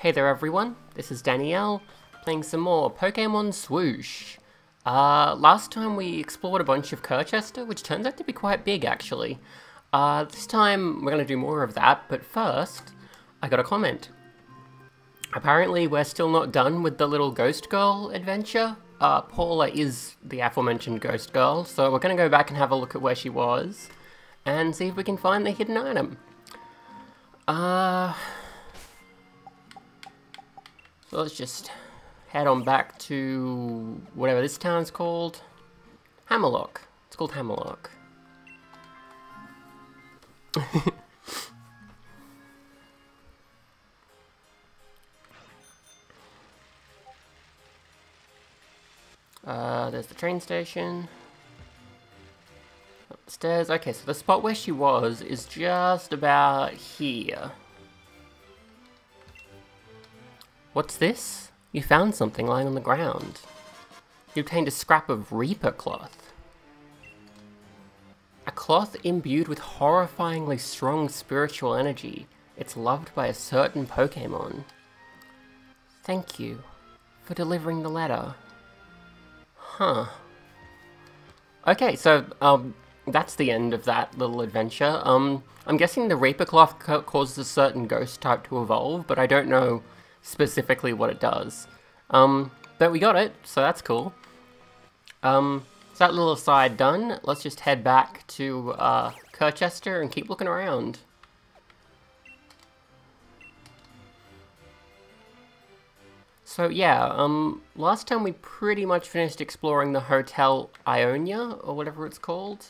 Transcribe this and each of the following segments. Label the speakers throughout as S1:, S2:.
S1: Hey there everyone, this is Danielle, playing some more Pokemon Swoosh. Uh, last time we explored a bunch of Circhester, which turns out to be quite big actually. Uh, this time we're going to do more of that, but first, I got a comment. Apparently we're still not done with the little Ghost Girl adventure. Uh, Paula is the aforementioned Ghost Girl, so we're going to go back and have a look at where she was, and see if we can find the hidden item. Uh... So let's just head on back to whatever this town's called. Hammerlocke. It's called Hammerlocke. uh, there's the train station. Upstairs. Okay, so the spot where she was is just about here. What's this? You found something lying on the ground. You obtained a scrap of Reaper cloth. A cloth imbued with horrifyingly strong spiritual energy. It's loved by a certain Pokemon. Thank you for delivering the letter. Huh. Okay, so, um, that's the end of that little adventure. Um, I'm guessing the Reaper Cloth causes a certain ghost type to evolve, but I don't know specifically what it does. Um, but we got it, so that's cool. Um, so that little aside done, let's just head back to uh, Circhester and keep looking around. So yeah, um, last time we pretty much finished exploring the Hotel Ionia, or whatever it's called.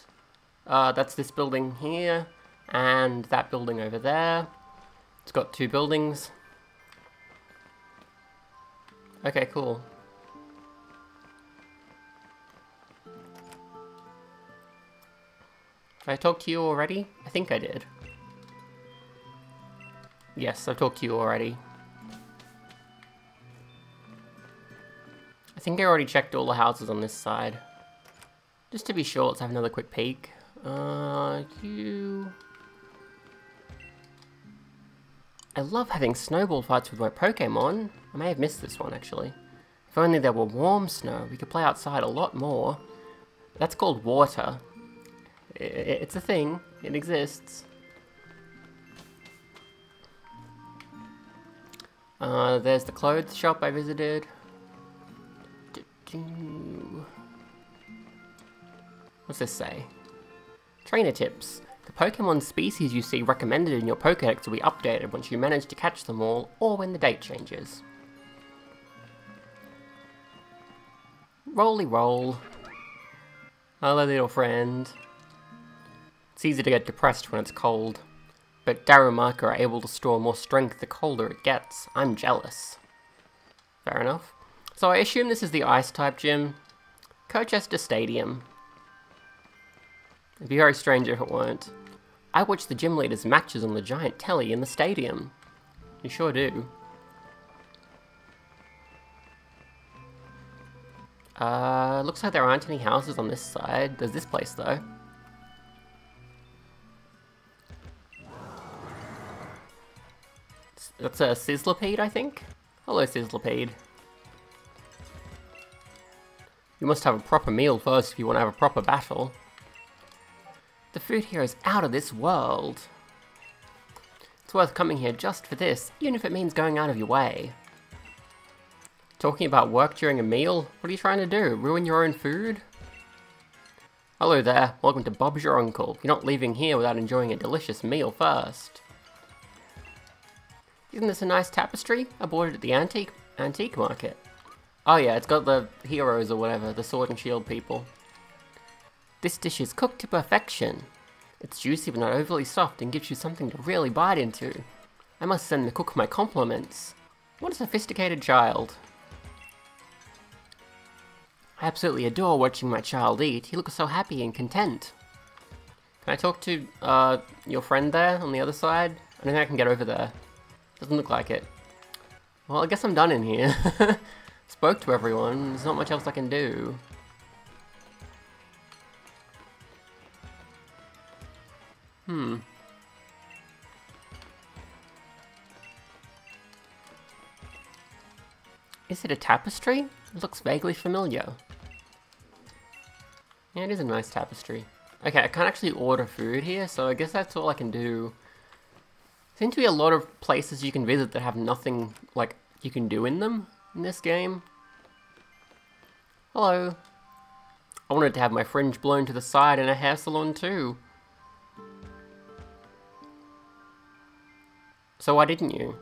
S1: Uh, that's this building here, and that building over there. It's got two buildings. Okay, cool. Did I talk to you already? I think I did. Yes, I've talked to you already. I think I already checked all the houses on this side. Just to be sure, let's have another quick peek. Uh, you... I love having snowball fights with my Pokemon. I may have missed this one, actually. If only there were warm snow, we could play outside a lot more. That's called water. It's a thing. It exists. Uh, there's the clothes shop I visited. What's this say? Trainer tips. The Pokemon species you see recommended in your Pokedex will be updated once you manage to catch them all, or when the date changes. Rolly roll. Hello little friend. It's easy to get depressed when it's cold, but Darumaka are able to store more strength the colder it gets. I'm jealous. Fair enough. So I assume this is the Ice-type gym. Circhester Stadium. It'd be very strange if it weren't. I watch the gym leaders' matches on the giant telly in the stadium. You sure do. Uh, looks like there aren't any houses on this side. There's this place, though. That's a Sizzlipede, I think? Hello, Sizzlipede. You must have a proper meal first if you want to have a proper battle. The food here is out of this world. It's worth coming here just for this, even if it means going out of your way. Talking about work during a meal? What are you trying to do? Ruin your own food? Hello there, welcome to Bob's Your Uncle. You're not leaving here without enjoying a delicious meal first. Isn't this a nice tapestry? I bought it at the antique antique market. Oh yeah, it's got the heroes or whatever, the sword and shield people. This dish is cooked to perfection. It's juicy but not overly soft and gives you something to really bite into. I must send the cook my compliments. What a sophisticated child. I absolutely adore watching my child eat. He looks so happy and content. Can I talk to uh, your friend there on the other side? I don't think I can get over there. Doesn't look like it. Well, I guess I'm done in here. Spoke to everyone. There's not much else I can do. Hmm. Is it a tapestry? It looks vaguely familiar. Yeah, it is a nice tapestry. Okay, I can't actually order food here, so I guess that's all I can do. Seems to be a lot of places you can visit that have nothing, like, you can do in them in this game. Hello. I wanted to have my fringe blown to the side in a hair salon too. So why didn't you?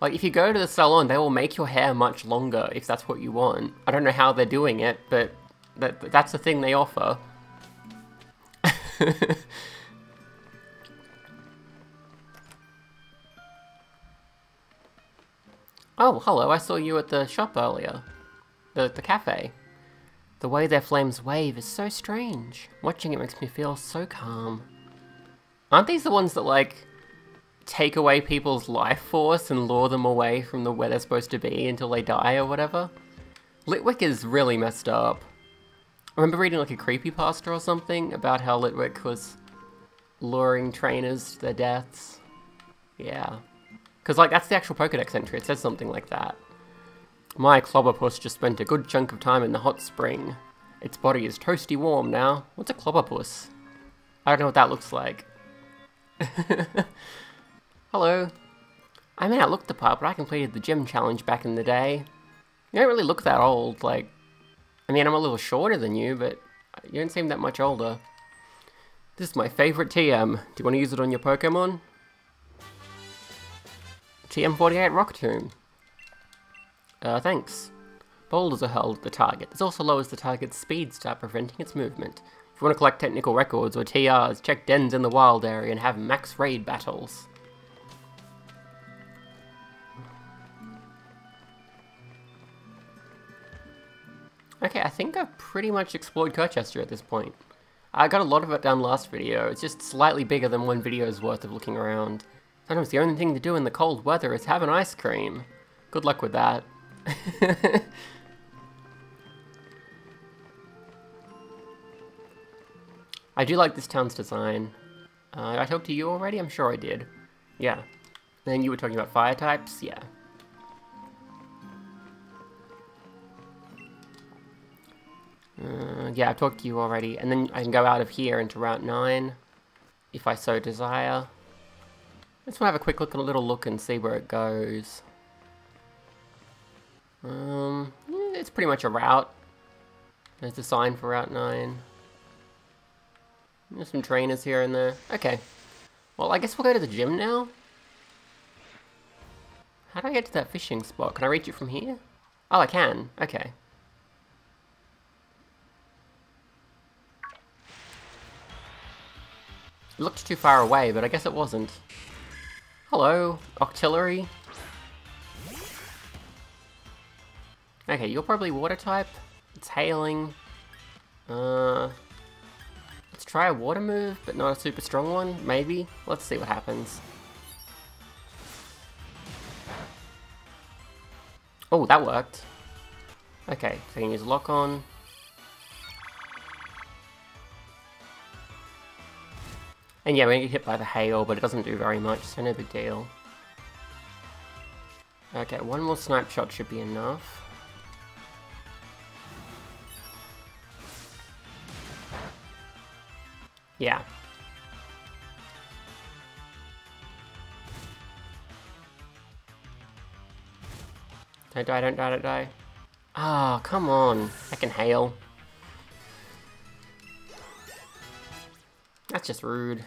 S1: Like, if you go to the salon, they will make your hair much longer if that's what you want. I don't know how they're doing it, but that, that's the thing they offer. oh, hello, I saw you at the shop earlier. The, the cafe. The way their flames wave is so strange. Watching it makes me feel so calm. Aren't these the ones that, like, take away people's life force and lure them away from the where they're supposed to be until they die or whatever? Litwick is really messed up. I remember reading like a creepy pasta or something about how Litwick was luring trainers to their deaths. Yeah. Because, like, that's the actual Pokedex entry. It says something like that. My Clobbopus just spent a good chunk of time in the hot spring. Its body is toasty warm now. What's a Clobbopus? I don't know what that looks like. Hello. I may not look the part, but I completed the gym challenge back in the day. You don't really look that old, like... I mean, I'm a little shorter than you, but you don't seem that much older. This is my favorite TM. Do you want to use it on your Pokemon? TM48 Rock Tomb. Uh, thanks. Boulders are hurled at the target. This also lowers the target's speed, start preventing its movement. If you want to collect technical records or TRs, check dens in the wild area and have max raid battles. Think I've pretty much explored Circhester at this point. I got a lot of it done last video, it's just slightly bigger than one video's worth of looking around. Sometimes the only thing to do in the cold weather is have an ice cream. Good luck with that. I do like this town's design. Uh, I talked to you already? I'm sure I did. Yeah. Then you were talking about fire types? Yeah. Uh, yeah, I've talked to you already. And then I can go out of here into Route 9, if I so desire. I just want to have a quick look and a little look and see where it goes. Um, it's pretty much a route. There's a sign for Route 9. There's some trainers here and there. Okay. Well, I guess we'll go to the gym now. How do I get to that fishing spot? Can I reach it from here? Oh, I can. Okay. Looked too far away, but I guess it wasn't. Hello, Octillery. Okay, you're probably water type. It's hailing. Uh, let's try a water move, but not a super strong one, maybe. Let's see what happens. Oh, that worked. Okay, so I can use lock on. And yeah, we get hit by the hail, but it doesn't do very much, so no big deal. Okay, one more snipe shot should be enough. Yeah. Don't die, don't die, don't die. Ah, oh, come on. I can hail. That's just rude.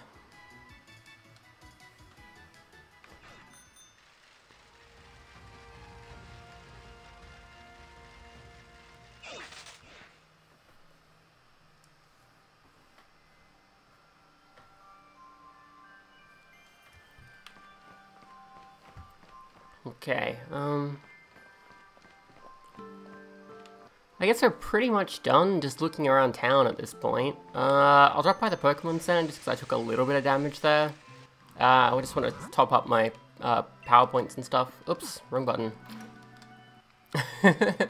S1: Okay, um... I guess we're pretty much done just looking around town at this point. Uh, I'll drop by the Pokemon Center just because I took a little bit of damage there. Uh, I just want to top up my uh, power points and stuff. Oops, wrong button. Did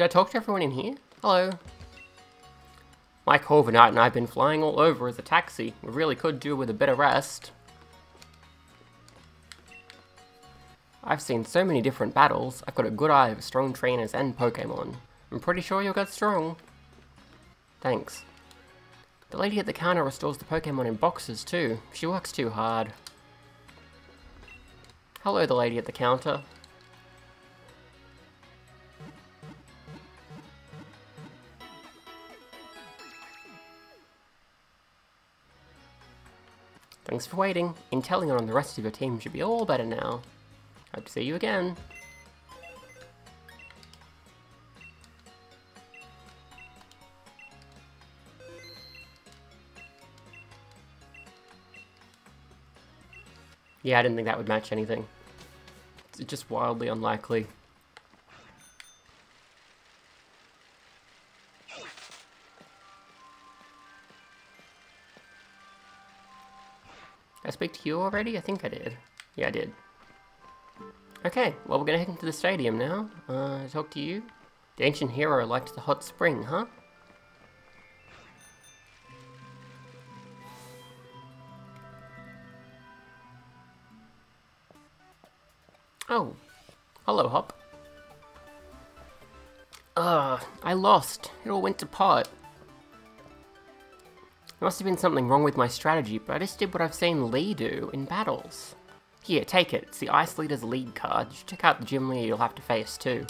S1: I talk to everyone in here? Hello. Mike Corviknight and I have been flying all over as a taxi. We really could do with a bit of rest. I've seen so many different battles, I've got a good eye for strong trainers and Pokemon. I'm pretty sure you'll get strong. Thanks. The lady at the counter restores the Pokemon in boxes too. She works too hard. Hello, the lady at the counter. Thanks for waiting. Inteleon and the rest of your team should be all better now. Hope to see you again. Yeah, I didn't think that would match anything. It's just wildly unlikely. Did I speak to you already? I think I did. Yeah, I did. Okay, well we're gonna head into the stadium now. Uh, talk to you. The ancient hero liked the hot spring, huh? Oh, hello, Hop. Ugh, I lost. It all went to pot. There must have been something wrong with my strategy, but I just did what I've seen Lee do in battles. Here, take it. It's the Ice Leader's lead card. You check out the gym leader you'll have to face, too.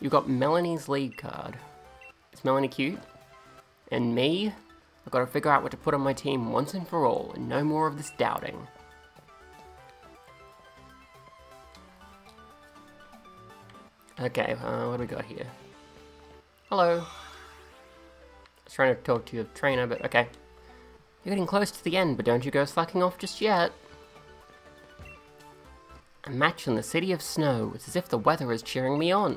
S1: You've got Melony's lead card. Is Melony cute? And me? I've got to figure out what to put on my team once and for all, and no more of this doubting. Okay, uh, what do we got here? Hello. I was trying to talk to your trainer, but okay. You're getting close to the end, but don't you go slacking off just yet. A match in the City of Snow. It's as if the weather is cheering me on.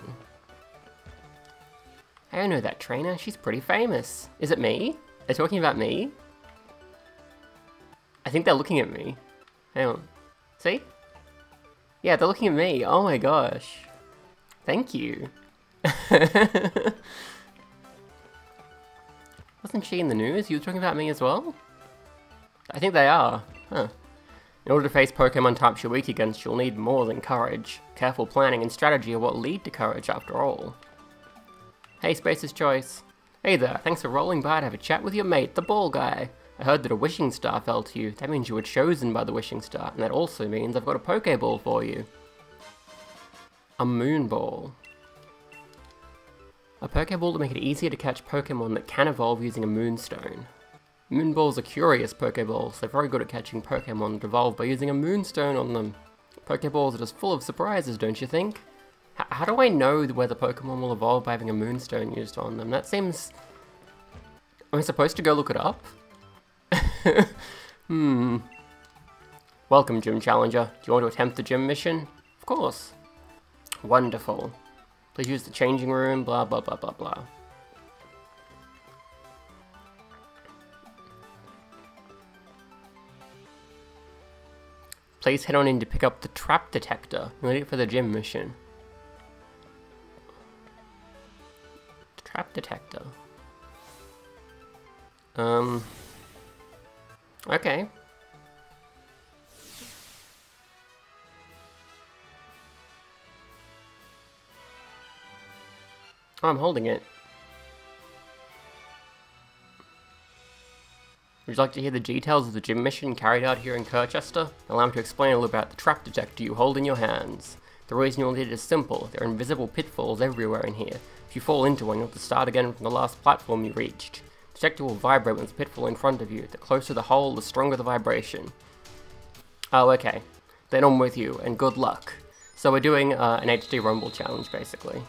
S1: I know that trainer. She's pretty famous. Is it me? They're talking about me? I think they're looking at me. Hang on. See? Yeah, they're looking at me. Oh my gosh. Thank you. Wasn't she in the news? You were talking about me as well? I think they are. Huh. In order to face Pokemon types you're weak against, you'll need more than courage. Careful planning and strategy are what lead to courage after all. Hey, Spacer's Choice. Hey there, thanks for rolling by to have a chat with your mate, the ball guy. I heard that a wishing star fell to you. That means you were chosen by the wishing star, and that also means I've got a Pokeball for you. A moon ball. A Pokeball to make it easier to catch Pokemon that can evolve using a moonstone. Moonballs are curious Pokeballs, they're very good at catching Pokemon that evolve by using a moonstone on them. Pokeballs are just full of surprises, don't you think? H how do I know whether Pokemon will evolve by having a moonstone used on them? That seems... Am I supposed to go look it up? hmm. Welcome, Gym Challenger. Do you want to attempt the gym mission? Of course. Wonderful. Please use the changing room, blah blah blah blah blah. Please head on in to pick up the trap detector. You need it for the gym mission. Trap detector. Um. Okay. Oh, I'm holding it. Would you like to hear the details of the gym mission carried out here in Circhester? Allow me to explain a little about the trap detector you hold in your hands. The reason you'll need it is simple. There are invisible pitfalls everywhere in here. If you fall into one, you'll have to start again from the last platform you reached. The detector will vibrate when there's a pitfall in front of you. The closer the hole, the stronger the vibration. Oh, okay. Then on with you, and good luck. So we're doing uh, an HD Rumble challenge, basically.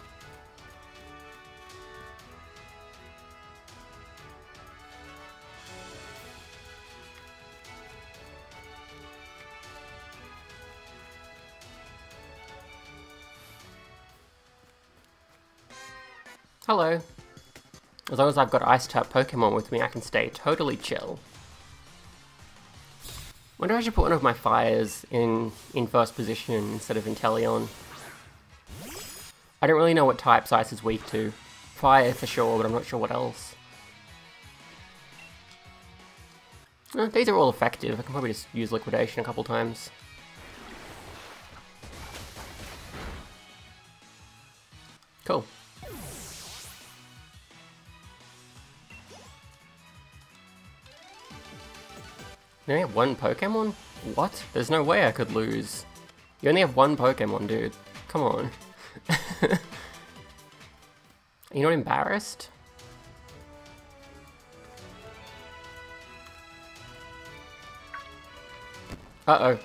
S1: Hello. As long as I've got Ice-type Pokemon with me, I can stay totally chill. Wonder if I should put one of my fires in, in first position instead of Inteleon. I don't really know what types Ice is weak to. Fire for sure, but I'm not sure what else. Uh, these are all effective, I can probably just use Liquidation a couple times. Cool. You only have one Pokemon? What? There's no way I could lose. You only have one Pokemon, dude. Come on. Are you not embarrassed? Uh-oh.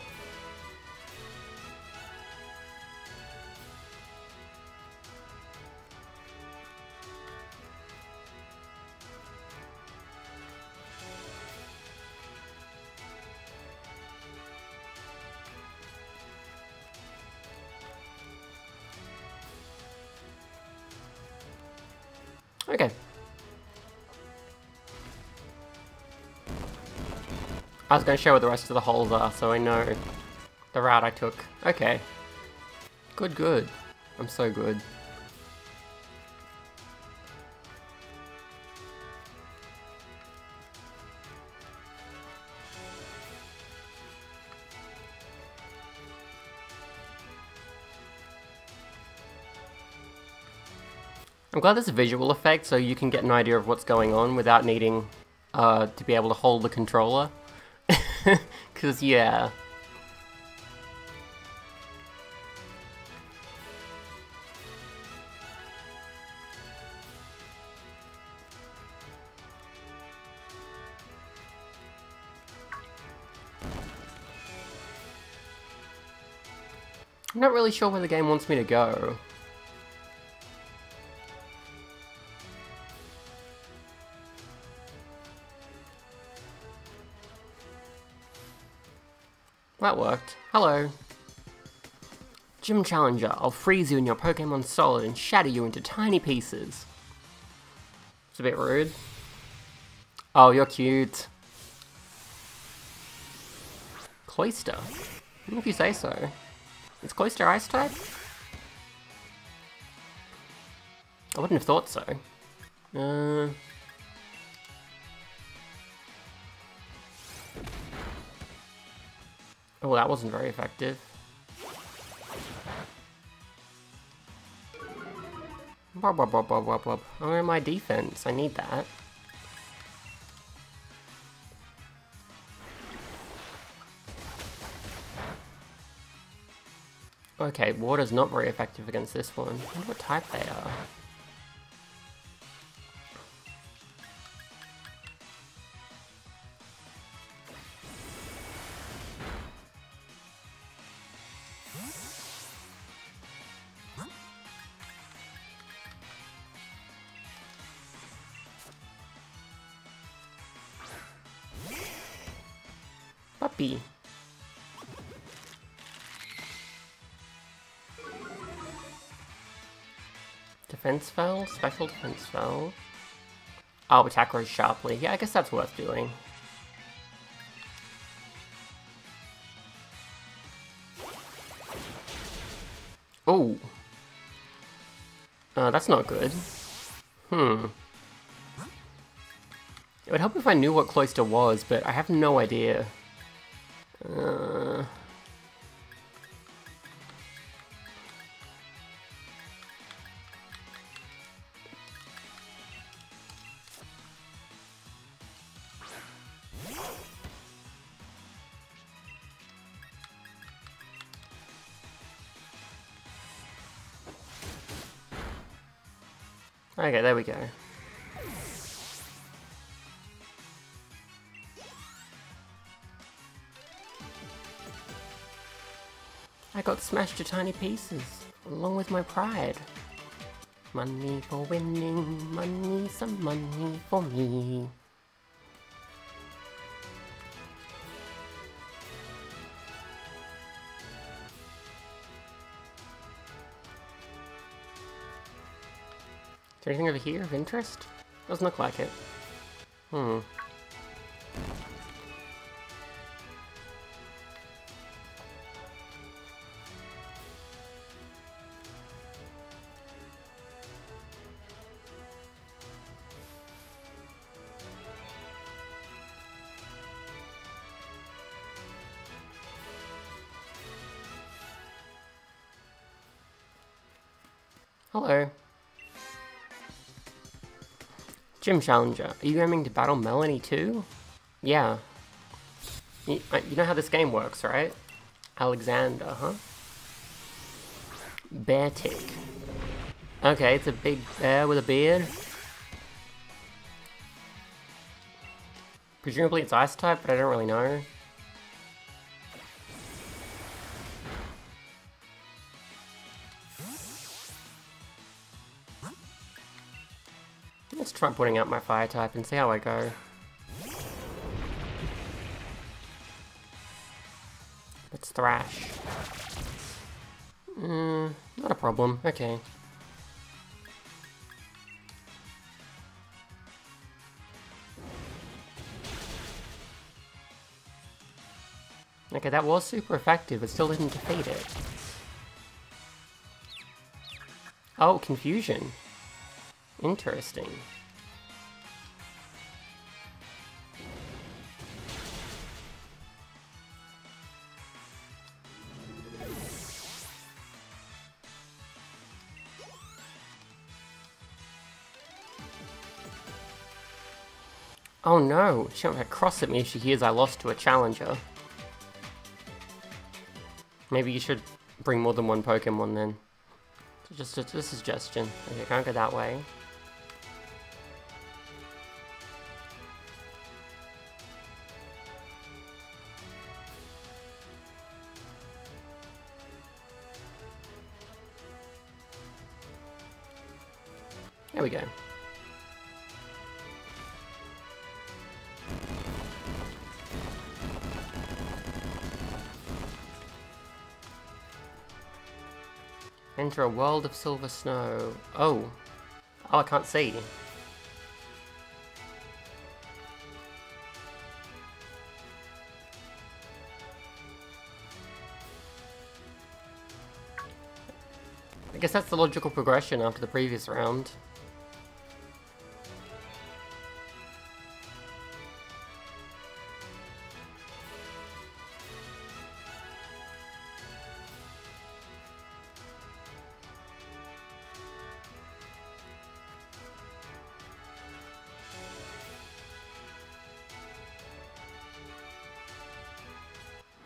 S1: Okay. I was going to show what the rest of the holes are, so I know the route I took. Okay. Good, good. I'm so good. I'm glad there's a visual effect so you can get an idea of what's going on without needing uh, to be able to hold the controller. Because, yeah. I'm not really sure where the game wants me to go. That worked. Hello. Gym Challenger, I'll freeze you in your Pokemon Solid and shatter you into tiny pieces. It's a bit rude. Oh, you're cute. Cloyster. If you say so. Is Cloyster Ice type? I wouldn't have thought so. Uh... Oh, that wasn't very effective. Blah, blah, blah, blah, blah, blah. I'm in my defense. I need that. Okay, water's not very effective against this one. I wonder what type they are. Puppy. Defense foul? Special defense foul? Oh, attack grows sharply. Yeah, I guess that's worth doing. Oh. Uh, that's not good. Hmm. It would help if I knew what Cloyster was, but I have no idea. Okay, there we go. I got smashed to tiny pieces, along with my pride. Money for winning, money, some money for me. Anything over here of interest? Doesn't look like it. Hmm. Gym Challenger, are you aiming to battle Melony too? Yeah. You, uh, you know how this game works, right? Alexander, huh? Beartic. Okay, it's a big bear with a beard. Presumably it's ice type, but I don't really know. Try putting out my fire type and see how I go. Let's thrash. Mm, not a problem, okay. Okay, that was super effective, but still didn't defeat it. Oh, confusion. Interesting. Oh no, she won't cross at me if she hears I lost to a challenger. Maybe you should bring more than one Pokemon then. Just a, a suggestion. Okay, can't go that way. There we go. Enter a world of silver snow. Oh. Oh, I can't see. I guess that's the logical progression after the previous round.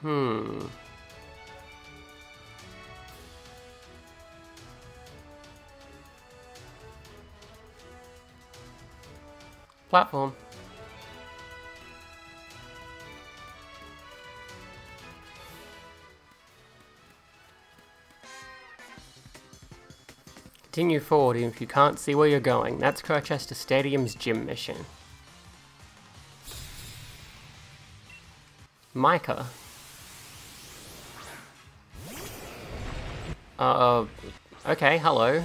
S1: Hmm. Platform. Continue forward if you can't see where you're going. That's Circhester Stadium's gym mission. Micah. Uh, okay, hello.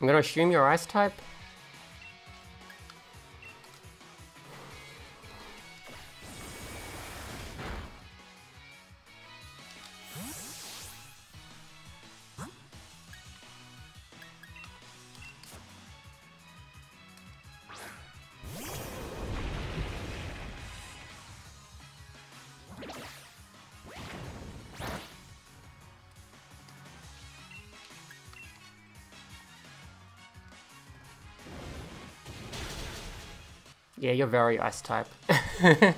S1: I'm gonna assume you're ice type? Yeah, you're very ice type.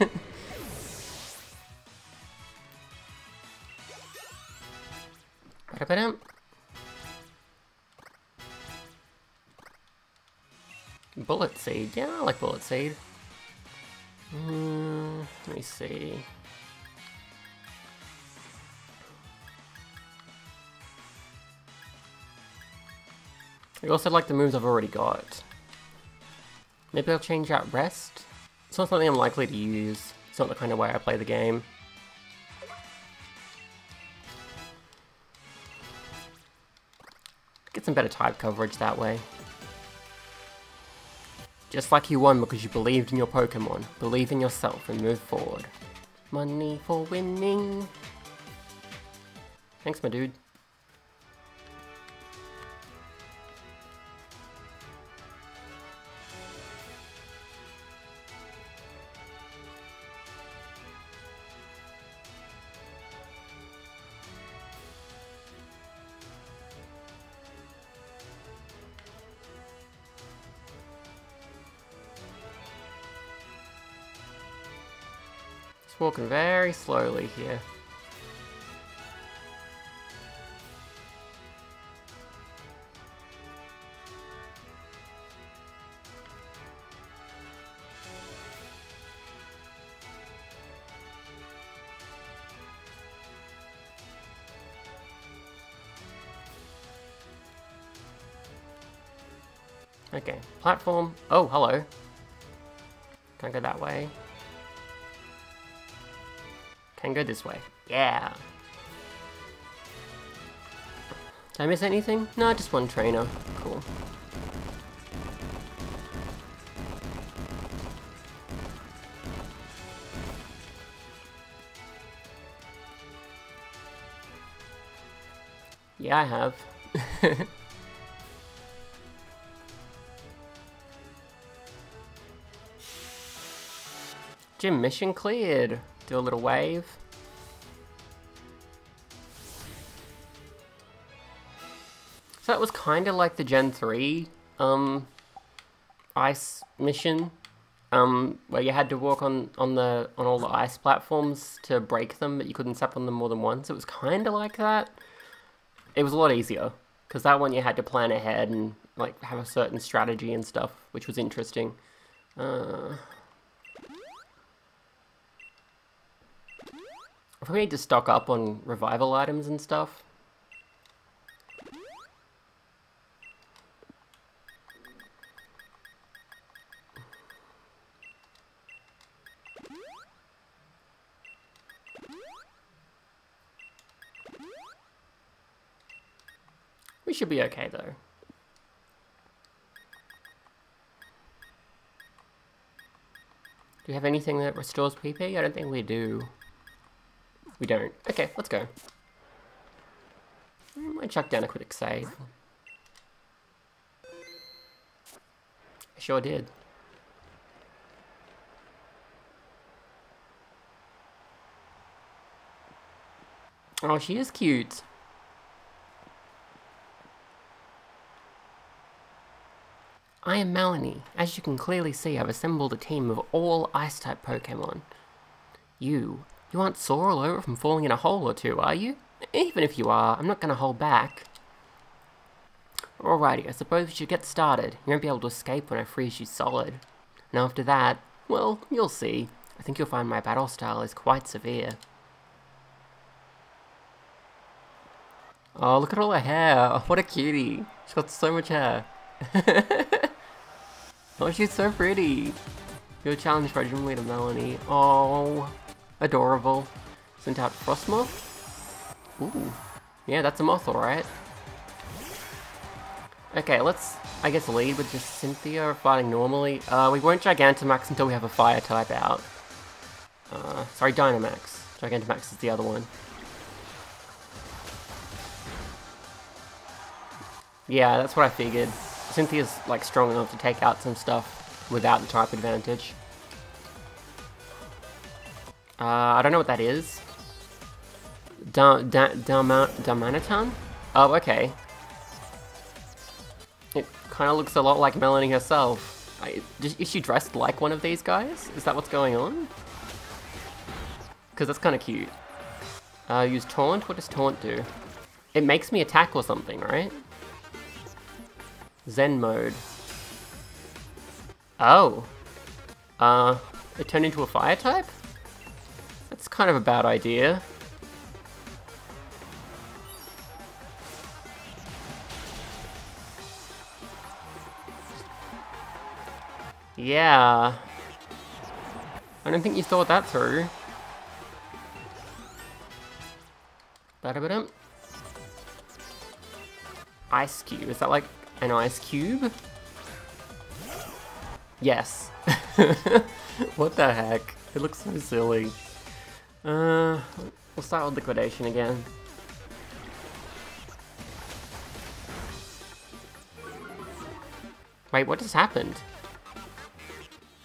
S1: Bullet Seed. Yeah, I like Bullet Seed. Mm, let me see. I also like the moves I've already got. Maybe I'll change out Rest? It's not something I'm likely to use. It's not the kind of way I play the game. Get some better type coverage that way. Just like you won because you believed in your Pokemon. Believe in yourself and move forward. Money for winning. Thanks, my dude. Walking very slowly here. Okay, platform. Oh, hello. Can't go that way. Can go this way. Yeah. Did I miss anything? No, just one trainer. Cool. Yeah, I have. Gym mission cleared. Do a little wave. So that was kind of like the Gen 3 um, ice mission, um, where you had to walk on, on the on all the ice platforms to break them, but you couldn't step on them more than once. It was kind of like that. It was a lot easier, because that one you had to plan ahead and like have a certain strategy and stuff, which was interesting. Uh, we need to stock up on revival items and stuff. We should be okay though. Do we have anything that restores PP? I don't think we do. We don't. Okay, let's go. I might chuck down a quick save. I sure did. Oh, she is cute. I am Melony. As you can clearly see, I've assembled a team of all Ice-type Pokemon. You you aren't sore all over from falling in a hole or two, are you? Even if you are, I'm not going to hold back. Alrighty, I suppose we should get started. You won't be able to escape when I freeze you solid. And after that, well, you'll see. I think you'll find my battle style is quite severe. Oh, look at all her hair. what a cutie. She's got so much hair. oh, she's so pretty. Your challenge Jim to Melony. Oh. Adorable. Sent out Frosmoth? Ooh. Yeah, that's a moth, alright. Okay, let's, I guess, lead with just Cynthia fighting normally. Uh, we won't Gigantamax until we have a Fire type out. Uh, sorry, Dynamax. Gigantamax is the other one. Yeah, that's what I figured. Cynthia's, like, strong enough to take out some stuff without the type advantage. Uh, I don't know what that is. Da da Darmanitan? Oh, okay. It kind of looks a lot like Melony herself. I, is she dressed like one of these guys? Is that what's going on? Because that's kind of cute. Uh, use Taunt? What does Taunt do? It makes me attack or something, right? Zen mode. Oh. Uh, it turned into a fire type? That's kind of a bad idea. Yeah. I don't think you thought that through. Eiscue. Is that like an ice cube? Yes. what the heck? It looks so silly. Uh, we'll start with liquidation again. Wait, what just happened?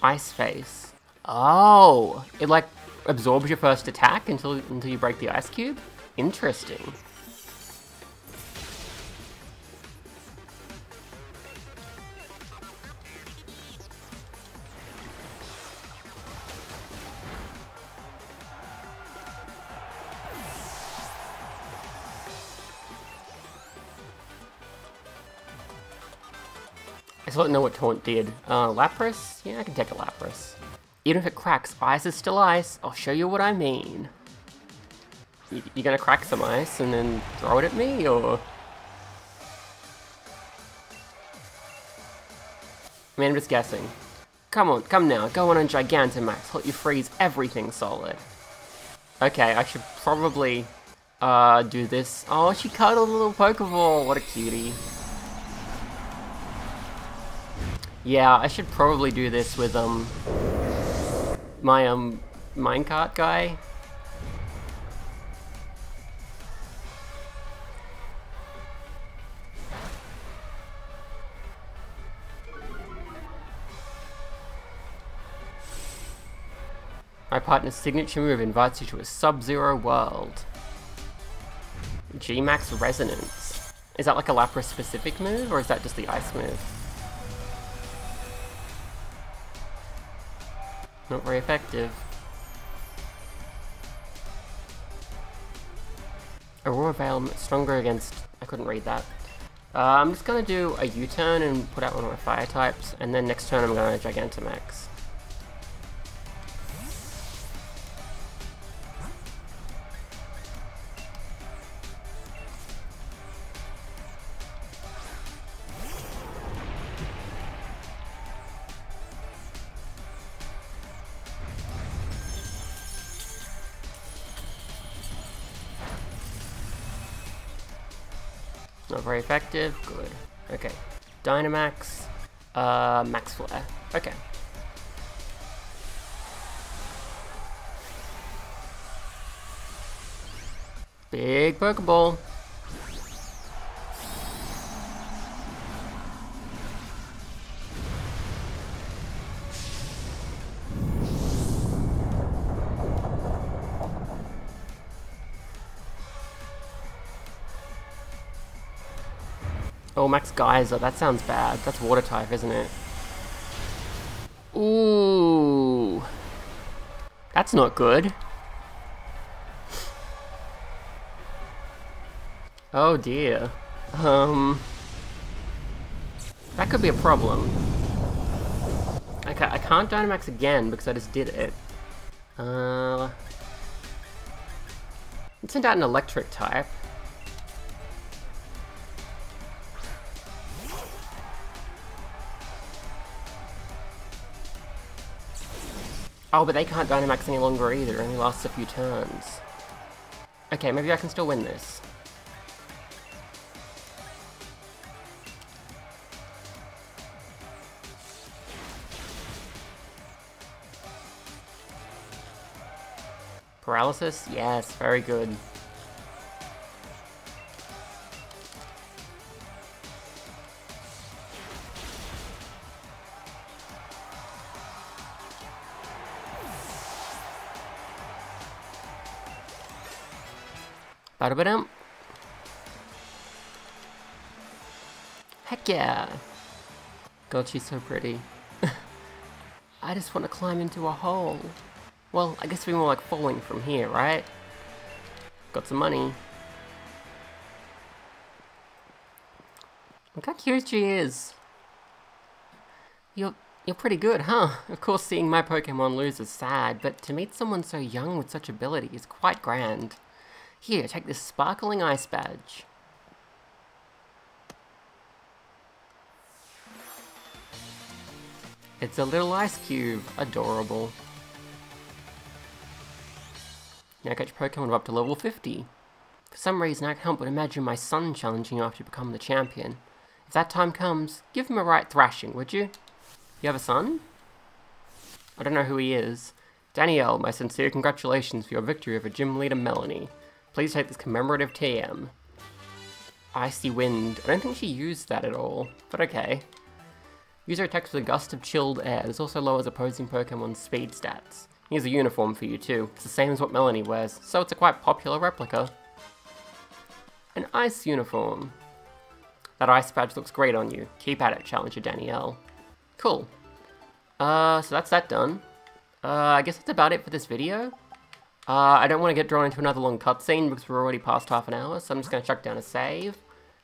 S1: Ice face. Oh, it like absorbs your first attack until until you break the ice cube. Interesting. Still don't know what Taunt did. Uh, Lapras? Yeah, I can take a Lapras. Even if it cracks, ice is still ice. I'll show you what I mean. You, you gonna crack some ice and then throw it at me, or...? I mean, I'm just guessing. Come on, come now, go on and Gigantamax, let you freeze everything solid. Okay, I should probably uh, do this. Oh, she cuddled a little Pokeball, what a cutie. Yeah, I should probably do this with, um, my, um, minecart guy. My partner's signature move invites you to a Sub-Zero world. G-Max Resonance. Is that like a Lapras specific move, or is that just the ice move? Not very effective. Aurora Veil stronger against... I couldn't read that. Uh, I'm just gonna do a U-turn and put out one of my fire types, and then next turn I'm gonna Gigantamax. Effective. Good. Okay. Dynamax. Uh, Max Flare. Okay. Big Pokeball. Max Geyser. That sounds bad. That's water type, isn't it? Ooh. That's not good. Oh dear. Um... That could be a problem. Okay, I can't Dynamax again because I just did it. Uh... It sent out an electric type. Oh, but they can't Dynamax any longer either, it only lasts a few turns. Okay, maybe I can still win this. Paralysis? Yes, very good. Bada -ba Heck yeah! God, she's so pretty. I just want to climb into a hole. Well, I guess we more like falling from here, right? Got some money. Look how cute she is. You're, you're pretty good, huh? Of course, seeing my Pokemon lose is sad, but to meet someone so young with such ability is quite grand. Here, take this sparkling ice badge. It's a little ice cube. Adorable. Now catch Pokemon up to level 50. For some reason I can't help but imagine my son challenging you after you become the champion. If that time comes, give him a right thrashing, would you? You have a son? I don't know who he is. Danielle, my sincere congratulations for your victory over gym leader Melony. Please take this commemorative TM. Icy Wind. I don't think she used that at all, but okay. User attacks with a gust of chilled air. This also lowers opposing Pokemon's speed stats. Here's a uniform for you too. It's the same as what Melony wears, so it's a quite popular replica. An ice uniform. That ice badge looks great on you. Keep at it, Challenger Danielle. Cool. Uh, so that's that done. Uh, I guess that's about it for this video. Uh, I don't want to get drawn into another long cutscene because we're already past half an hour, so I'm just going to chuck down a save.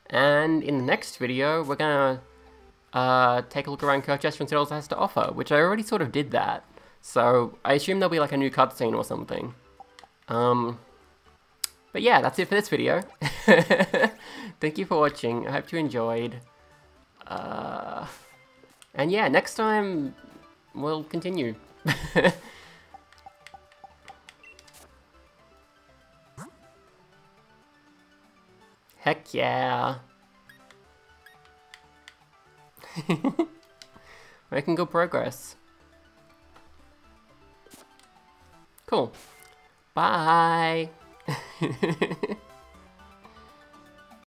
S1: And in the next video, we're going to uh, take a look around Circhester and see what else has to offer, which I already sort of did that. So I assume there'll be like a new cutscene or something. Um, but yeah, that's it for this video. Thank you for watching. I hope you enjoyed. Uh, and yeah, next time we'll continue. Heck yeah. Making good progress. Cool. Bye.